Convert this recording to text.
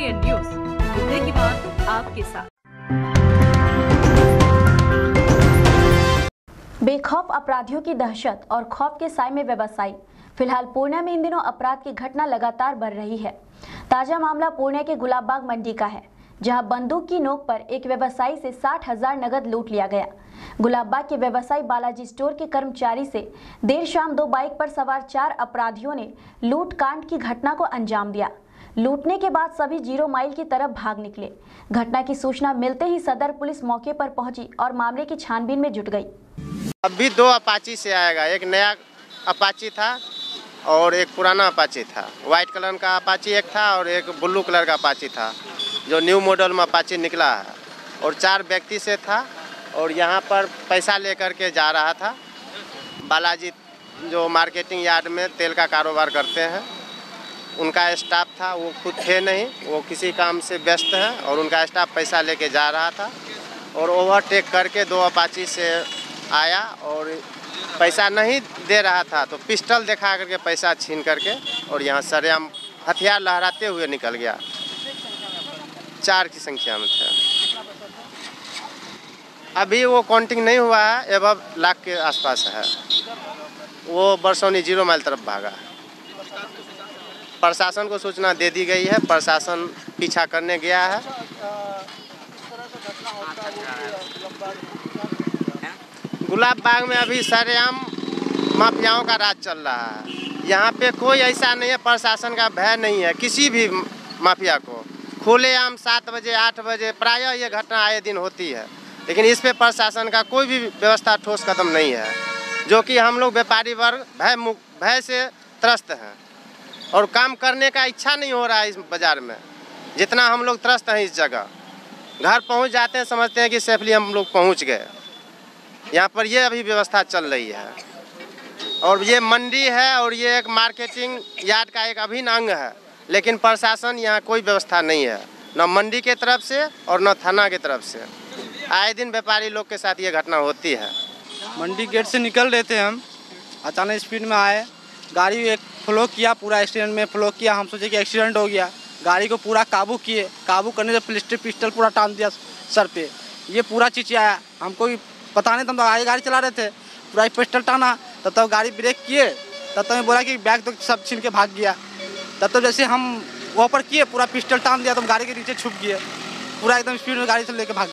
Indian news मुद्दे की बात आपके साथ। बेखौफ अपराधियों की दहशत और खौफ के साय में व्यवसायी। फ़िलहाल पूर्णिया में इन दिनों अपराध की घटना लगातार बढ़ रही है। ताज़ा मामला पूर्णिया के गुलाबबाग मंडी का है, जहाँ बंदूक की नोक पर एक व्यवसायी से साठ हज़ार नगद लूट लिया गया। गुलाबबाग के व्यवसायी बालाजी स्टोर के कर्मचारी से देर शाम दो बाइक पर सवार चार अपराधियों ने लूट की घटना को अंजाम दिया। लूटने के बाद सभी ज़ीरो माइल की तरफ़ भाग निकले। घटना की सूचना मिलते ही सदर पुलिस मौके पर पहुँची और मामले की छानबीन में जुट गई। अभी दो अपाची से आएगा। एक नया अपाची था और एक पुराना अपाची था। व्हाइट कलर का अपाची एक था और एक ब्लू कलर का अपाची था, जो न्यू मॉडल में अपाची निकला है। और चार व्यक्ति से था और यहाँ पर पैसा लेकर के जा रहा था। बालाजी जो मार्केटिंग यार्ड में तेल का कारोबार करते हैं। उनका स्टाफ था, वो खुद थे नहीं, वो किसी काम से व्यस्त है और उनका स्टाफ पैसा लेके जा रहा था और ओवरटेक करके दो अपाची से आया और पैसा नहीं दे रहा था तो पिस्टल दिखा करके पैसा छीन करके और यहाँ सरेआम हथियार लहराते हुए निकल गया। चार की संख्या में थे। अभी वो काउंटिंग नहीं हुआ है एवं लाख के आसपास है। वो बरसौनी ज़ीरो माइल तरफ़ भागा प्रशासन को सूचना दे दी गई है प्रशासन पीछा करने गया है। गुलाब बाग में। अभी सरेआम माफियाओं का राज चल रहा है। यहाँ पे कोई ऐसा नहीं है प्रशासन का भय नहीं है किसी भी माफिया को। खुलेआम सात बजे आठ बजे प्रायः ये घटना आए दिन होती है। लेकिन इस पे प्रशासन का कोई भी व्यवस्था ठोस कदम नहीं है जो कि हम लोग व्यापारी वर्ग भय मुक्त भय से त्रस्त हैं। और काम करने का इच्छा नहीं हो रहा है इस बाज़ार में। जितना हम लोग त्रस्त हैं इस जगह। घर पहुँच जाते हैं, समझते हैं कि सेफली हम लोग पहुँच गए। यहाँ पर ये अभी व्यवस्था चल रही है। और ये मंडी है और ये एक मार्केटिंग यार्ड का एक अभिन्न अंग है। लेकिन प्रशासन यहाँ कोई व्यवस्था नहीं है। न मंडी के तरफ़ से और न थाना के तरफ़ से। आए दिन व्यापारी लोग के साथ ये घटना होती है। मंडी गेट से निकल रहे थे हम। अचानक स्पीड में आए। गाड़ी एक फ्लो किया, पूरा एक्सीडेंट में फ्लो किया, हम सोचे कि एक्सीडेंट हो गया। गाड़ी को पूरा काबू किए। काबू करने से पिस्टल पिस्टल पूरा टान दिया सर पे। ये पूरा चीज़ आया। हमको भी पता नहीं था, हम तो आगे गाड़ी चला रहे थे। पूरा पिस्टल टाना तब तक गाड़ी ब्रेक किए। तब तक मैं बोला कि बैग तो सब छीन के भाग गया। तब तक जैसे हम वहाँ पर किए, पूरा पिस्टल टान दिया तो हम गाड़ी के नीचे छुप गए। पूरा एकदम स्पीड में गाड़ी से लेके भाग